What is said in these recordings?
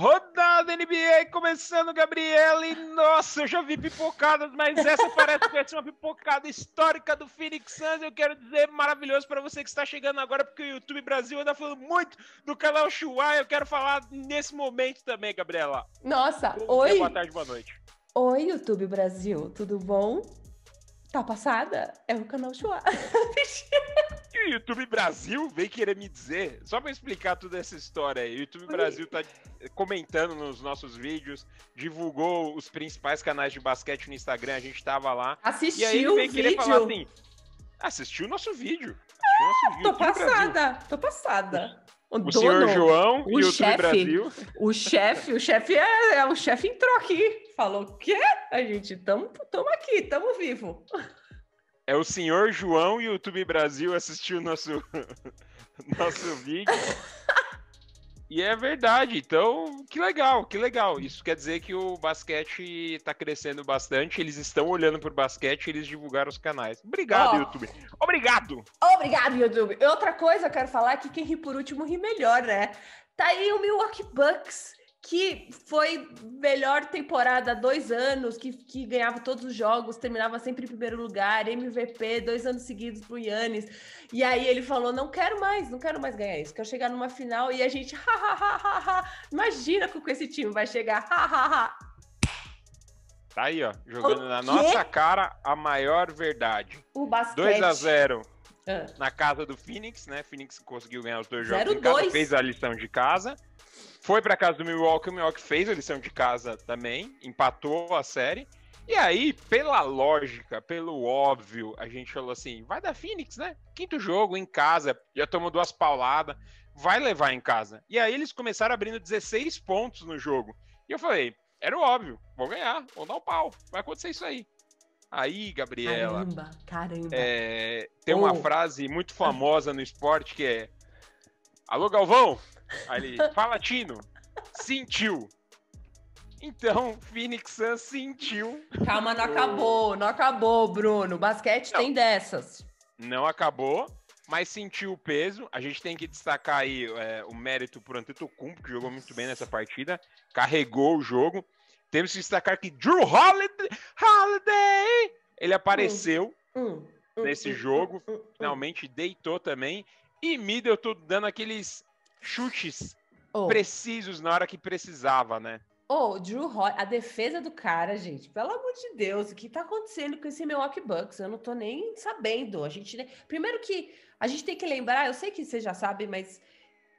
Rodada NBA começando, Gabriela. E nossa, eu já vi pipocadas, mas essa parece que vai ser uma pipocada histórica do Phoenix Suns. Eu quero dizer maravilhoso para você que está chegando agora, porque o YouTube Brasil anda falando muito do canal Chua. Eu quero falar nesse momento também, Gabriela. Nossa, Bom oi. Dia, boa tarde, boa noite. Oi, YouTube Brasil, tudo bom? Tá passada? É o canal Chua. E o YouTube Brasil veio querer me dizer, só para explicar toda essa história aí, o YouTube Brasil tá comentando nos nossos vídeos, divulgou os principais canais de basquete no Instagram, a gente tava lá. Assistiu e aí ele o querer vídeo? falar assim, assistiu o nosso vídeo. Assistiu o nosso vídeo, Tô Brasil. passada, tô passada. O, O dono, senhor João o e o YouTube chefe. Brasil. o chefe, o chefe é, é- o chefe entrou aqui, falou o quê? A gente, tamo, tamo aqui, tamo vivo. É o senhor João e o YouTube Brasil assistiu o nosso, nosso vídeo. E é verdade, então que legal, que legal. Isso quer dizer que o basquete tá crescendo bastante, eles estão olhando pro basquete e eles divulgaram os canais. Obrigado, Ó. YouTube. Obrigado! Obrigado, YouTube. Outra coisa eu quero falar é que quem ri por último ri melhor, né? Tá aí o Milwaukee Bucks, que foi melhor temporada há dois anos, que, que ganhava todos os jogos, terminava sempre em primeiro lugar, MVP, dois anos seguidos pro Yannis. E aí ele falou: não quero mais, não quero mais ganhar isso, quero chegar numa final e a gente, ha, ha, ha, ha, ha. imagina com que esse time vai chegar, ha. Tá aí, ó, jogando O na quê? nossa cara a maior verdade. O basquete. 2 a 0 Ah. na casa do Phoenix, né? Phoenix conseguiu ganhar os dois jogos em 0-2. casa, fez a lição de casa. Foi pra casa do Milwaukee, o Milwaukee fez a lição de casa também, empatou a série. E aí, pela lógica, pelo óbvio, a gente falou assim: vai dar Phoenix, né? Quinto jogo em casa, já tomou duas pauladas, vai levar em casa. E aí eles começaram abrindo 16 pontos no jogo. E eu falei: era o óbvio, vou ganhar, vou dar o pau, vai acontecer isso aí. Aí, Gabriela, Caramba, caramba. é, tem uma Oh. frase muito famosa no esporte que é: Alô, Galvão? Aí ele, fala, Tino. Sentiu. Então, Phoenix Suns sentiu. Calma, não acabou, não acabou, Bruno. Basquete Não. tem dessas. Não acabou, mas sentiu o peso. A gente tem que destacar aí é, o mérito pro Antetokounmpo, que jogou muito bem nessa partida. Carregou o jogo. Temos que destacar que Drew Holiday, Holiday ele apareceu. Hum, hum, Nesse hum, jogo, hum, hum, hum. finalmente deitou também. E Middleton dando aqueles chutes Oh, precisos na hora que precisava, né? oh, Drew Holiday, a defesa do cara, gente, pelo amor de Deus, o que tá acontecendo com esse Milwaukee Bucks? Eu não tô nem sabendo. A gente, nem- primeiro que a gente tem que lembrar, eu sei que você já sabe, mas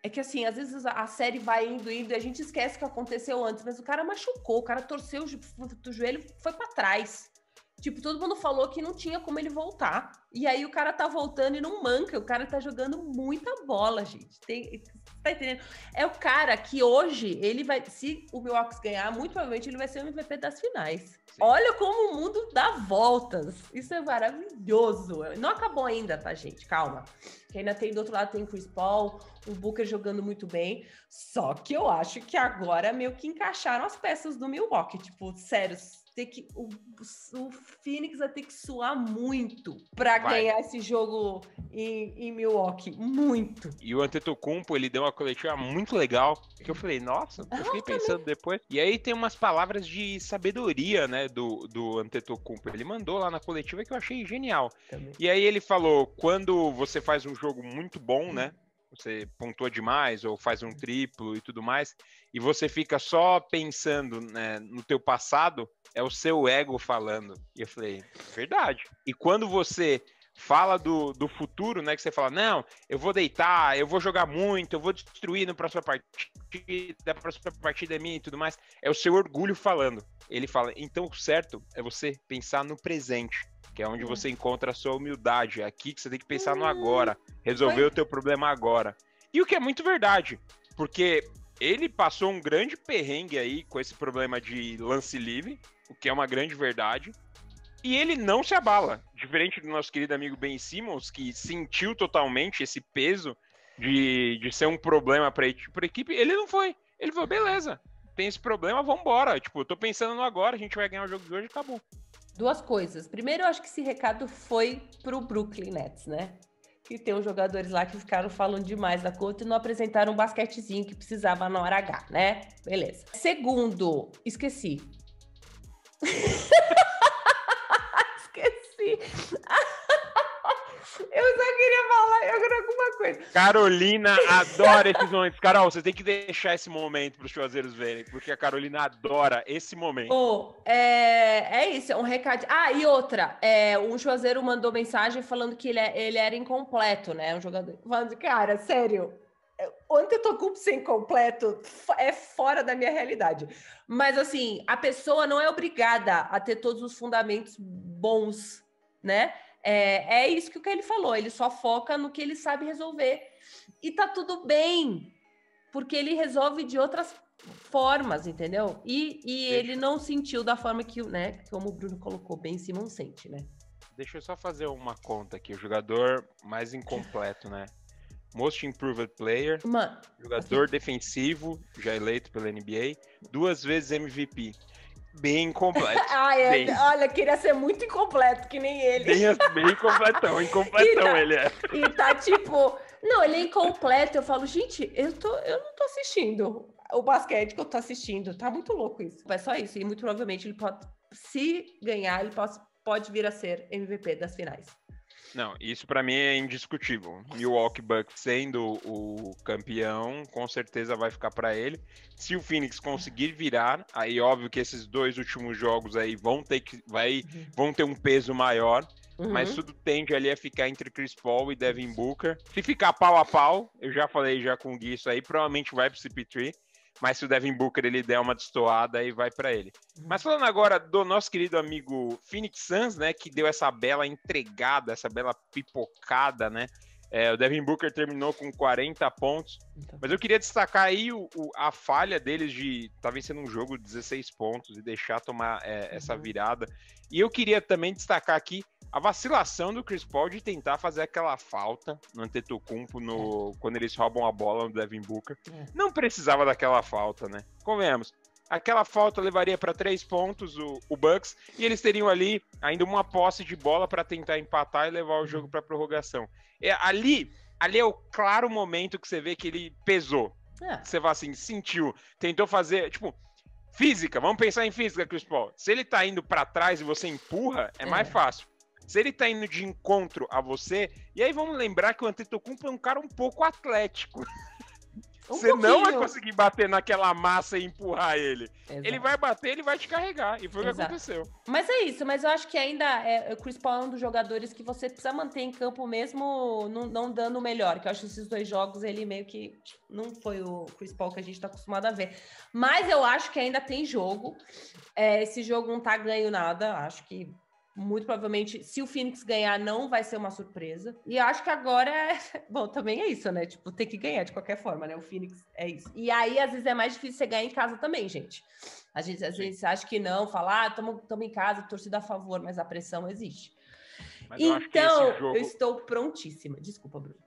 é que assim, às vezes a- série vai indo, indo e a gente esquece o que aconteceu antes, mas o cara machucou, o cara torceu o jo- o joelho, foi pra trás. Tipo, todo mundo falou que não tinha como ele voltar. E aí o cara tá voltando e não manca. O cara tá jogando muita bola, gente. Tem, tá entendendo? É o cara que hoje ele vai. Se o Milwaukee ganhar, muito provavelmente ele vai ser o MVP das finais. Sim. Olha como o mundo dá voltas. Isso é maravilhoso. Não acabou ainda, tá, gente? Calma. Que ainda tem do outro lado tem Chris Paul, o Booker jogando muito bem. Só que eu acho que agora meio que encaixaram as peças do Milwaukee. Tipo, sério, ter que, o, o Phoenix vai ter que suar muito pra Vai. ganhar esse jogo em, em Milwaukee. Muito. E o Antetokounmpo, ele deu uma coletiva muito legal, que eu falei, nossa, eu fiquei pensando depois. E aí tem umas palavras de sabedoria, né, do, do Antetokounmpo. Ele mandou lá na coletiva que eu achei genial. Também. E aí ele falou, quando você faz um jogo muito bom, né, você pontua demais ou faz um triplo e tudo mais, e você fica só pensando né, no teu passado, é o seu ego falando. E eu falei, verdade. E quando você fala do, do futuro, né, que você fala, não, eu vou deitar, eu vou jogar muito, eu vou destruir na próxima partida, a próxima partida é minha e tudo mais, é o seu orgulho falando. Ele fala, então o certo é você pensar no presente, que é onde Hum. você encontra a sua humildade, é aqui que você tem que pensar no Hum. agora, resolver Foi- o teu problema agora. E o que é muito verdade, porque ele passou um grande perrengue aí com esse problema de lance livre, o que é uma grande verdade. E ele não se abala, diferente do nosso querido amigo Ben Simmons, que sentiu totalmente esse peso de, de ser um problema para a equipe. Ele não foi. Ele falou: beleza, tem esse problema, vambora. Tipo, eu tô pensando no agora, a gente vai ganhar o jogo de hoje e acabou. Duas coisas. Primeiro, eu acho que esse recado foi pro Brooklyn Nets, né? que tem uns jogadores lá que ficaram falando demais da conta e não apresentaram um basquetezinho que precisava na hora H, né? Beleza. Segundo, esqueci. esqueci. Eu só queria falar agora alguma coisa. Carolina adora esses momentos. Carol, você tem que deixar esse momento para os chuvazeiros verem, porque a Carolina adora esse momento. Oh, é, é isso, é um recado. Ah, e outra, é, um chuvazeiro mandou mensagem falando que ele, é, ele era incompleto, né? Um jogador. Falando, cara, sério, Antetokounmpo ser incompleto é fora da minha realidade. Mas, assim, a pessoa não é obrigada a ter todos os fundamentos bons, né? É, é isso que o que ele falou, ele só foca no que ele sabe resolver. E tá tudo bem, porque ele resolve de outras formas, entendeu? E, e ele não sentiu da forma que, né, como o Bruno colocou, bem Simon sente, né? Deixa eu só fazer uma conta aqui. O jogador mais incompleto, né? Most Improved Player, Mano, jogador defensivo, já eleito pela NBA, duas vezes MVP bem completo. Ai, bem... olha, queria ser muito incompleto, que nem ele. Bem, bem completão, incompletão tá, ele é. E tá tipo, não, ele é incompleto. Eu falo, gente, eu, tô, eu não tô assistindo o basquete que eu tô assistindo. Tá muito louco isso. É só isso. E muito provavelmente ele pode, se ganhar, ele pode, pode vir a ser MVP das finais. Não, isso para mim é indiscutível. Milwaukee Bucks sendo o campeão, com certeza vai ficar para ele. Se o Phoenix conseguir virar, aí óbvio que esses dois últimos jogos aí vão ter que vai uhum. vão ter um peso maior. Uhum. Mas tudo tende ali a ficar entre Chris Paul e Devin Booker. Se ficar pau a pau, eu já falei já com o Gui isso aí, provavelmente vai pro CP3 mas se o Devin Booker ele der uma destoada, aí vai para ele. Uhum. Mas falando agora do nosso querido amigo Phoenix Suns, né, que deu essa bela entregada, essa bela pipocada, né? É, o Devin Booker terminou com 40 pontos, então. mas eu queria destacar aí o, o, a falha deles de estar tá vencendo um jogo de 16 pontos e deixar tomar é, essa uhum. virada. E eu queria também destacar aqui a vacilação do Chris Paul de tentar fazer aquela falta no Antetokounmpo no, é. quando eles roubam a bola no Devin Booker. É. Não precisava daquela falta, né? Convenhamos. Aquela falta levaria para três pontos o, o, Bucks e eles teriam ali ainda uma posse de bola para tentar empatar e levar o jogo uhum. para prorrogação. É, ali, ali é o claro momento que você vê que ele pesou. É. Você vai assim, sentiu, tentou fazer, tipo, física, vamos pensar em física, Chris Paul. Se ele tá indo para trás e você empurra, é, é. mais fácil. Se ele tá indo de encontro a você, e aí vamos lembrar que o Antetokounmpo é um cara um pouco atlético. Um você pouquinho. não vai conseguir bater naquela massa e empurrar ele. Exato. Ele vai bater, ele vai te carregar. E foi o que aconteceu. Mas é isso, mas eu acho que ainda é, o Chris Paul é um dos jogadores que você precisa manter em campo mesmo não, não dando o melhor. Que eu acho que esses dois jogos ele meio que não foi o Chris Paul que a gente tá acostumado a ver. Mas eu acho que ainda tem jogo. É, esse jogo não tá ganho nada. Acho que muito provavelmente, se o Phoenix ganhar, não vai ser uma surpresa. E acho que agora é. Bom, também é isso, né? Tipo, tem que ganhar de qualquer forma, né? O Phoenix é isso. E aí, às vezes, é mais difícil você ganhar em casa também, gente. A gente às vezes acha que não, falar, ah, estamos em casa, torcida a favor, mas a pressão existe. Mas então, eu, jogo... eu, estou prontíssima. Desculpa, Bruno.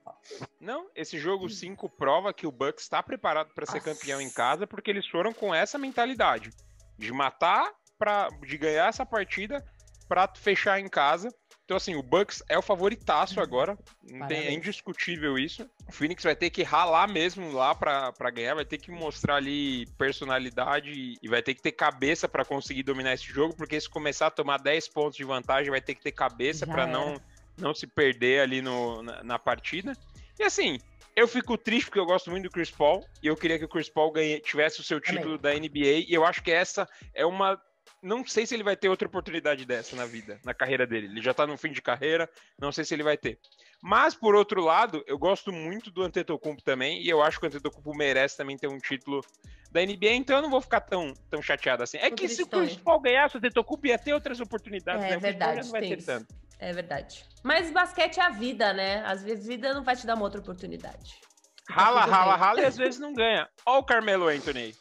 Não, esse jogo 5 prova que o Bucks está preparado para ser campeão em casa, porque eles foram com essa mentalidade de matar, pra, de ganhar essa partida para fechar em casa. Então, assim, o Bucks é o favoritaço agora. Não tem, é indiscutível isso. O Phoenix vai ter que ralar mesmo lá para ganhar, vai ter que mostrar ali personalidade e vai ter que ter cabeça para conseguir dominar esse jogo, porque se começar a tomar 10 pontos de vantagem, vai ter que ter cabeça para não, não se perder ali no, na, na, partida. E assim, eu fico triste porque eu gosto muito do Chris Paul e eu queria que o Chris Paul ganhe, tivesse o seu título Amém. da NBA e eu acho que essa é uma não sei se ele vai ter outra oportunidade dessa na vida, na carreira dele. Ele já tá no fim de carreira, não sei se ele vai ter. Mas, por outro lado, eu gosto muito do Antetokounmpo também, e eu acho que o Antetokounmpo merece também ter um título da NBA, então eu não vou ficar tão, tão chateado assim. É que se o Chris Paul ganhasse o Antetokounmpo, ia ter outras oportunidades, é, né? É verdade, não vai ter tanto. É verdade. Mas basquete é a vida, né? Às vezes a vida não vai te dar uma outra oportunidade. Rala, tá rala, rala e às vezes não ganha. Ó o Carmelo Anthony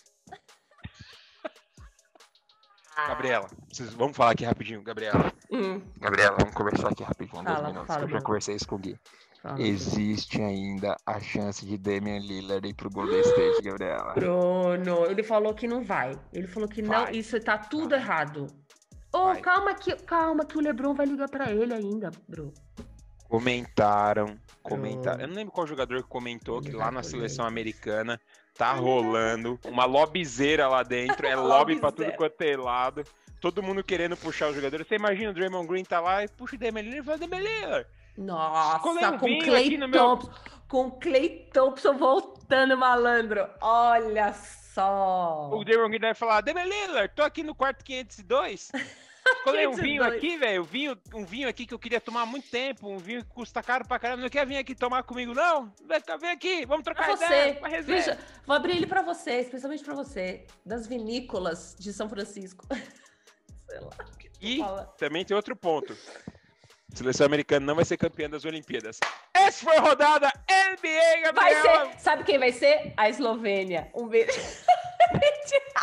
Gabriela, vocês, vamos falar aqui rapidinho, Gabriela. Hum. Gabriela, vamos conversar aqui rapidinho, fala, dois minutos, fala, eu já conversei isso com o Gui. Fala, Existe ainda a chance de Damian Lillard ir pro Golden State, Gabriela. Bruno, ele falou que não vai. Ele falou que vai. não, isso tá tudo vai. errado. Oh, calma que, calma que o LeBron vai ligar para ele ainda, bro. Comentaram, comentaram. Eu não lembro qual jogador que comentou que lá na seleção americana tá rolando uma lobbyzeira lá dentro, é lobby pra tudo quanto é lado. Todo mundo querendo puxar o jogador. Você imagina o Draymond Green tá lá e puxa o Demelina e fala, Demelina. Nossa, com Clay Thompson, meu... com Clay Thompson voltando, malandro. Olha só. O Draymond Green vai falar, Demelina, tô aqui no quarto 502. Escolhi um vinho aqui, velho. Vinho, um vinho aqui que eu queria tomar há muito tempo. Um vinho que custa caro pra caramba. Não quer vir aqui tomar comigo, não? Vem aqui, vamos trocar pra ideia. Você. Veja, vou abrir ele pra você, especialmente pra você. Das vinícolas de São Francisco. Sei lá. E também tem outro ponto. A seleção americana não vai ser campeã das Olimpíadas. Essa foi a rodada NBA, Gabriel. Vai ser. Sabe quem vai ser? A Eslovênia. Um beijo.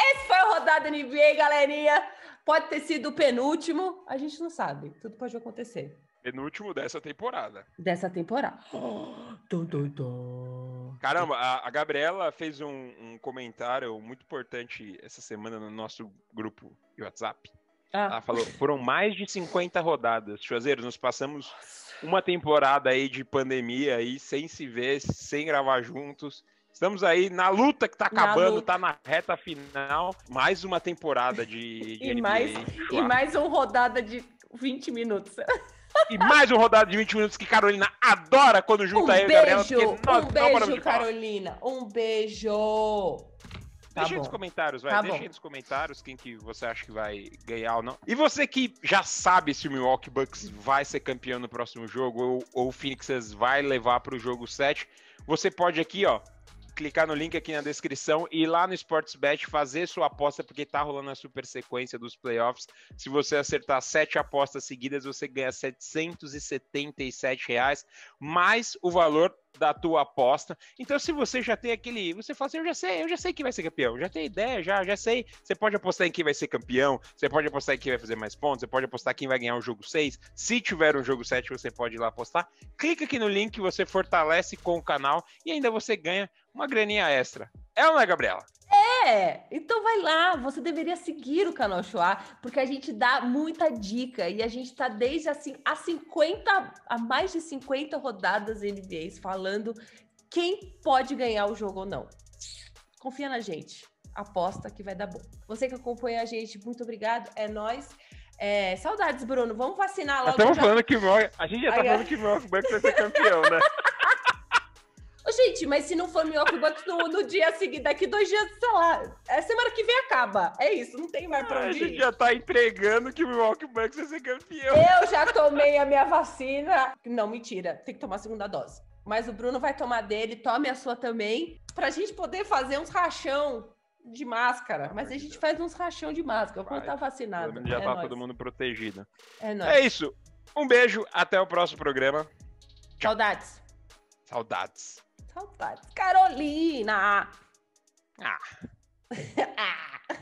Essa foi a rodada NBA, galerinha. Pode ter sido o penúltimo, a gente não sabe. Tudo pode acontecer. Penúltimo dessa temporada. Dessa temporada. Caramba, a, a Gabriela fez um, um, comentário muito importante essa semana no nosso grupo de WhatsApp. Ah. Ela falou: foram mais de 50 rodadas. Chuzeiros, nós passamos uma temporada aí de pandemia aí, sem se ver, sem gravar juntos. Estamos aí na luta que tá acabando, na tá na reta final. Mais uma temporada de, de e Mais, e mais uma rodada de 20 minutos. E mais uma rodada de 20 minutos que Carolina adora quando junta um eu e Gabriela. um beijo, Carolina. Um beijo. Tá Deixa aí nos comentários, vai. Tá Deixa bom. aí nos comentários quem que você acha que vai ganhar ou não. E você que já sabe se o Milwaukee Bucks vai ser campeão no próximo jogo ou, ou o Phoenix vai levar para o jogo 7, você pode aqui, ó, clicar no link aqui na descrição e ir lá no Sportsbet fazer sua aposta, porque tá rolando a super sequência dos playoffs. Se você acertar sete apostas seguidas, você ganha 777 reais, mais o valor da tua aposta. Então, se você já tem aquele. Você fala assim, eu já sei, eu já sei quem vai ser campeão, já tem ideia, já, já sei. Você pode apostar em quem vai ser campeão, você pode apostar em quem vai fazer mais pontos, você pode apostar quem vai ganhar o jogo 6. Se tiver um jogo 7, você pode ir lá apostar. Clica aqui no link, você fortalece com o canal e ainda você ganha uma graninha extra. É ou não é, Gabriela? É, então vai lá, você deveria seguir o canal Shoah, porque a gente dá muita dica e a gente tá desde assim a 50, a mais de 50 rodadas NBAs falando quem pode ganhar o jogo ou não. Confia na gente, aposta que vai dar bom. Você que acompanha a gente, muito obrigado, é nós. É, saudades, Bruno. Vamos vacinar logo. Estamos já... falando que o a gente já tá falando que o Milwaukee vai ser campeão, né? Ô, gente, mas se não for Milwaukee Bucks no, no dia seguinte, daqui dois dias, sei lá, é semana que vem acaba. É isso, não tem mais pra onde ir. A gente já tá entregando que o Milwaukee Bucks vai ser campeão. Eu já tomei a minha vacina. Não, mentira, tem que tomar a segunda dose. Mas o Bruno vai tomar dele, tome a sua também, pra gente poder fazer uns rachão de máscara. Mas a gente faz uns rachão de máscara, quando tá vacinado. Já é tá nóis. todo mundo protegido. É, nóis. é isso. Um beijo, até o próximo programa. Tchau. Saudades. Saudades. Saudades. Carolina! Ah. ah.